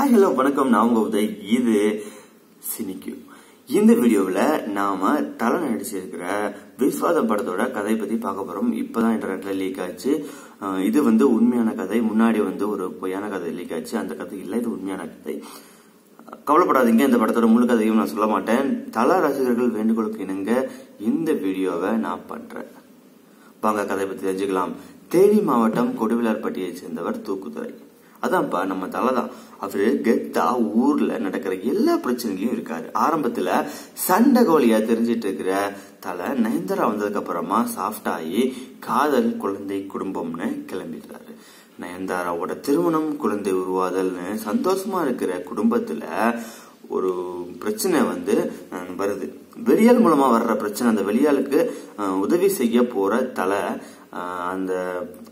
Hi hello வணக்கம். நான் உங்க உதய். இது சினிக்கு இந்த வீடியோவில் நாம தலை நடிச்சிருக்கிற விஸ்வாத படத்தோட கதை பத்தி பார்க்க போறோம். இப்பதான் இன்டர்நெட்ல லீக் ஆச்சு. இது வந்து உண்மையான கதை. முன்னாடி வந்து ஒரு பொய்யான கதை லீக் ஆச்சு. அந்த கதை இல்லை இது உண்மையான கதை. கவலைப்படாதீங்க இந்த படத்தோட முழு கதையும் நான் சொல்ல மாட்டேன். தல ரசிகர்கள் வேண்டுகோளுக்கு இணங்க இந்த வீடியோவை நான் பண்றேன். வாங்க கதை பத்தி தெரிஞ்சுக்கலாம். தேனி மாவட்டம் கொடுவிலார்பட்டியை சேர்ந்தவர் தூக்குதுறை. அதான்ப்பா நம்ம தலை தான் அவரு கெத்தா ஊர்ல நடக்கிற எல்லா பிரச்சனையிலயும் இருக்காரு. ஆரம்பத்துல சண்டை கோழியா தெரிஞ்சிட்டு இருக்கிற தலை நயன்தாரா வந்ததுக்கு அப்புறமா சாஃப்ட் ஆகி காதல் குழந்தை குடும்பம்னு கிளம்பிடுறாரு. நயன்தாராவோட திருமணம் குழந்தை உருவாதல்னு சந்தோஷமா இருக்கிற குடும்பத்துல ஒரு பிரச்சனை வந்து வருது. வெளியால் மூலமாக வர்ற பிரச்சனை அந்த வெளியாளுக்கு உதவி செய்ய போற தலை அந்த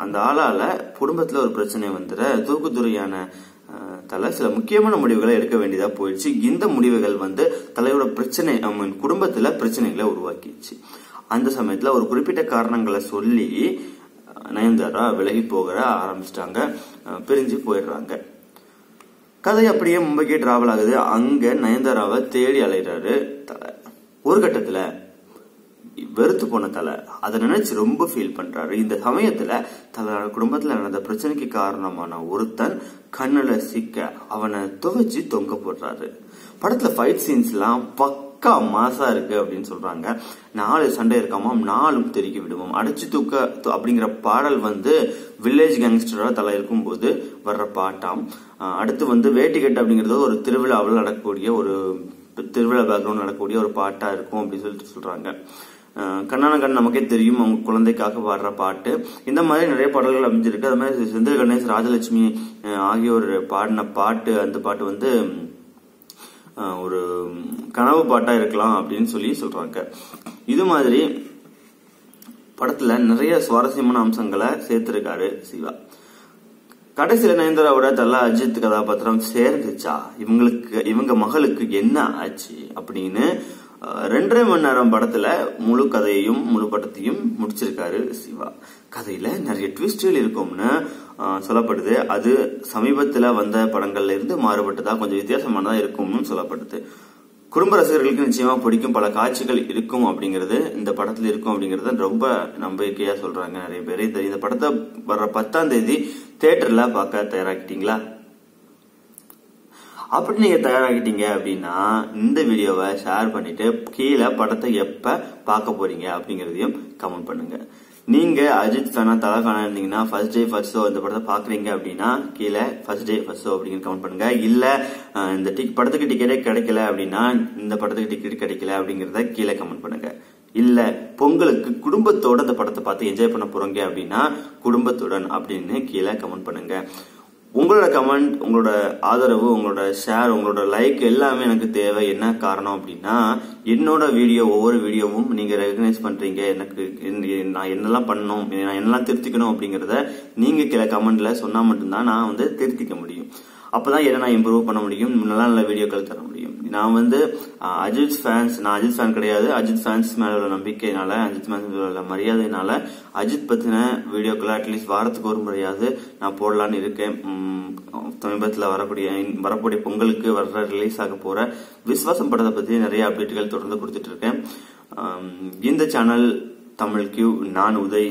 அந்த ஆளால குடும்பத்துல ஒரு பிரச்சனை வந்துட தூக்குத்துறையான தலை சில முக்கியமான முடிவுகளை எடுக்க வேண்டியதா போயிடுச்சு. இந்த முடிவுகள் வந்து தலையோட பிரச்சனை குடும்பத்தில் குடும்பத்துல பிரச்சனைகளை உருவாக்கிடுச்சு. அந்த சமயத்துல ஒரு குறிப்பிட்ட காரணங்களை சொல்லி நயன்தாரா விலகி போகிற ஆரம்பிச்சிட்டாங்க. பிரிஞ்சு போயிடுறாங்க. கதை அப்படியே மும்பைக்கே டிராவல் ஆகுது. அங்க நயன்தாராவை தேடி அலைகிறாரு தலை. ஒரு கட்டத்துல வெறுத்து போன தலை. அதை நினைச்சு ரொம்ப ஃபீல் பண்றாரு. இந்த சமயத்துல தன்னோட குடும்பத்துல நடந்த பிரச்சனைக்கு காரணமான ஒருத்தன் கண்ணுல சிக்க அவனை துவைச்சு தொங்க போடுறாரு. படத்துல ஃபைட் சீன்ஸ் எல்லாம் பக்க மாசா இருக்கு அப்படின்னு சொல்றாங்க. நாலு சண்டை இருக்காமாம் நாலும் தெருக்கி விடுவோம். அடைச்சு தூக்க அப்படிங்கிற பாடல் வந்து வில்லேஜ் கேங்ஸ்டரா தலை இருக்கும்போது வர்ற பாட்டாம். அடுத்து வந்து வேட்டிக்கட்டு அப்படிங்கிறது ஒரு திருவிழாவில் நடக்கக்கூடிய ஒரு திருவிழா பேக்ரவுண்ட் நடக்கக்கூடிய ஒரு பாட்டா இருக்கும் அப்படின்னு சொல்லிட்டு சொல்றாங்க. கண்ணான கண் நமக்கே தெரியும். அவங்க குழந்தைக்காக பாடுற பாட்டு. இந்த மாதிரி நிறைய பாடல்கள் அமைஞ்சிருக்கு. அது மாதிரி செந்தில் கணேஷ் ராஜலட்சுமி ஆகியோர் பாடின பாட்டு அந்த பாட்டு வந்து ஒரு கனவு பாட்டா இருக்கலாம் அப்படின்னு சொல்லி சொல்றாங்க. இது மாதிரி படத்துல நிறைய சுவாரஸ்யமான அம்சங்களை சேர்த்திருக்காரு சிவா. கடைசியில நயன்தாராவோட தல்லா அஜித் கதாபாத்திரம் சேர்ந்துச்சா? இவங்களுக்கு இவங்க மகளுக்கு என்ன ஆச்சு அப்படின்னு ரெண்டரை மணி நேரம் படத்துல முழு கதையையும் முழு படத்தையும் முடிச்சிருக்காரு சிவா. கதையில நிறைய ட்விஸ்டுகள் இருக்கும்னு சொல்லப்படுது. அது சமீபத்துல வந்த படங்கள்ல இருந்து மாறுபட்டதா கொஞ்சம் வித்தியாசமானதா இருக்கும்னு சொல்லப்படுது. குடும்ப ரசிகர்களுக்கு நிச்சயமா பிடிக்கும் பல காட்சிகள் இருக்கும் அப்படிங்கிறது இந்த படத்துல இருக்கும் அப்படிங்கறத ரொம்ப நம்பிக்கையா சொல்றாங்க நிறைய பேர். இந்த இந்த படத்தை வர்ற பத்தாம் தேதி தேட்டர்ல பார்க்க தயாராகிட்டீங்களா அப்படி நீங்கள் தயாராகிட்டீங்க அப்படின்னா இந்த வீடியோவை ஷேர் பண்ணிவிட்டு கீழே படத்தை எப்போ பார்க்க போகிறீங்க அப்படிங்கிறதையும் கமெண்ட் பண்ணுங்கள் நீங்கள் அஜித் ஃபேனா தலா ஃபேனா இருந்தீங்கன்னா ஃபர்ஸ்ட் டே ஃபர்ஸ்ட் ஷோ இந்த படத்தை பார்க்குறீங்க அப்படின்னா கீழே ஃபர்ஸ்ட் டே ஃபர்ஸ்ட் ஷோ அப்படிங்கிற கமெண்ட் பண்ணுங்க. இல்லை இந்த டிக் படத்துக்கு டிக்கெட்டே கிடைக்கல அப்படின்னா இந்த படத்துக்கு டிக்கெட் கிடைக்கல அப்படிங்கிறத கீழே கமெண்ட் பண்ணுங்க. இல்லை பொங்கலுக்கு குடும்பத்தோட இந்த படத்தை பார்த்து என்ஜாய் பண்ண போகிறோங்க அப்படின்னா குடும்பத்துடன் அப்படின்னு கீழே கமெண்ட் பண்ணுங்கள் உங்களோட கமெண்ட் உங்களோட ஆதரவு உங்களோட ஷேர் உங்களோட லைக் எல்லாமே எனக்கு தேவை. என்ன காரணம் அப்படின்னா என்னோட வீடியோ ஒவ்வொரு வீடியோவும் நீங்கள் ரெகக்னைஸ் பண்ணுறீங்க எனக்கு நான் என்னெல்லாம் பண்ணணும் நான் என்னெல்லாம் திருத்திக்கணும் அப்படிங்கிறத நீங்கள் கீழே கமெண்ட்டில் சொன்னால் மட்டும்தான் நான் வந்து திருத்திக்க முடியும். அப்பதான் என்ன நான் இம்ப்ரூவ் பண்ண முடியும்? நல்ல நல்ல வீடியோக்கள் தர முடியும். நான் வந்து அஜித் ஃபேன்ஸ் நான் அஜித் ஃபேன் கிடையாது. அஜித் ஃபேன்ஸ் மேல உள்ள நம்பிக்கையினால அஜித் ஃபேன்ஸ் மேல உள்ள மரியாதையினால அஜித் பத்தின வீடியோக்களை அட்லீஸ்ட் வாரத்துக்கு ஒரு முறையாவது நான் போடலான்னு இருக்கேன். சமீபத்தில் வரக்கூடிய வரக்கூடிய பொங்கலுக்கு வர்ற ரிலீஸ் ஆக போற விஸ்வாசம் படத்தை பத்தி நிறைய அப்டேட்டுகள் தொடர்ந்து கொடுத்துட்டு இருக்கேன். இந்த சேனல் தமிழ் கியூ நான் உதய்.